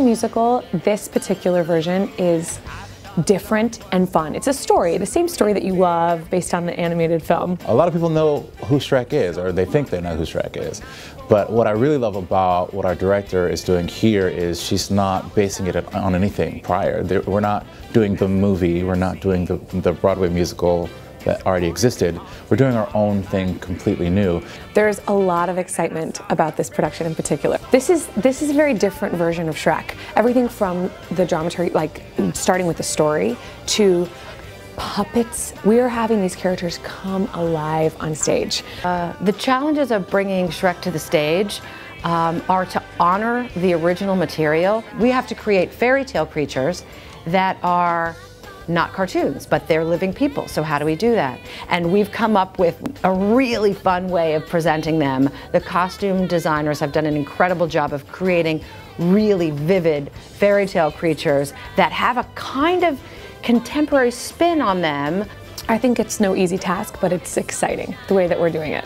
musical, this particular version is different and fun. It's a story, the same story that you love based on the animated film. A lot of people know who Shrek is, or they think they know who Shrek is. But what I really love about what our director is doing here is she's not basing it on anything prior. We're not doing the movie, we're not doing the, the Broadway musical that already existed. We're doing our own thing completely new. There's a lot of excitement about this production in particular. This is this is a very different version of Shrek. Everything from the dramaturgy, like starting with the story, to puppets. We are having these characters come alive on stage. Uh, the challenges of bringing Shrek to the stage um, are to honor the original material. We have to create fairy tale creatures that are not cartoons, but they're living people. So how do we do that? And we've come up with a really fun way of presenting them. The costume designers have done an incredible job of creating really vivid fairy tale creatures that have a kind of contemporary spin on them. I think it's no easy task, but it's exciting the way that we're doing it.